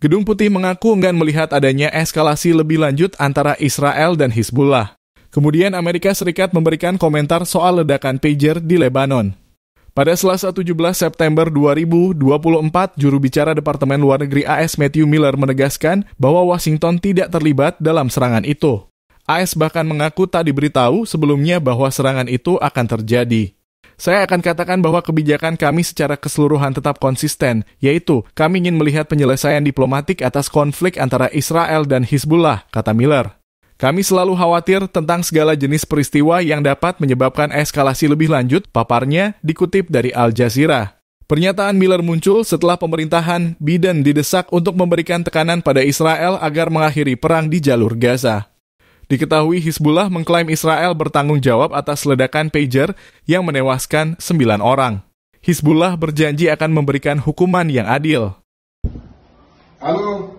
Gedung Putih mengaku enggan melihat adanya eskalasi lebih lanjut antara Israel dan Hizbullah. Kemudian Amerika Serikat memberikan komentar soal ledakan pager di Lebanon. Pada Selasa 17 September 2024, juru bicara Departemen Luar Negeri AS Matthew Miller menegaskan bahwa Washington tidak terlibat dalam serangan itu. AS bahkan mengaku tak diberitahu sebelumnya bahwa serangan itu akan terjadi. Saya akan katakan bahwa kebijakan kami secara keseluruhan tetap konsisten, yaitu kami ingin melihat penyelesaian diplomatik atas konflik antara Israel dan Hizbullah, kata Miller. Kami selalu khawatir tentang segala jenis peristiwa yang dapat menyebabkan eskalasi lebih lanjut, paparnya dikutip dari Al Jazeera. Pernyataan Miller muncul setelah pemerintahan Biden didesak untuk memberikan tekanan pada Israel agar mengakhiri perang di jalur Gaza. Diketahui Hizbullah mengklaim Israel bertanggung jawab atas ledakan pager yang menewaskan sembilan orang. Hizbullah berjanji akan memberikan hukuman yang adil. Halo.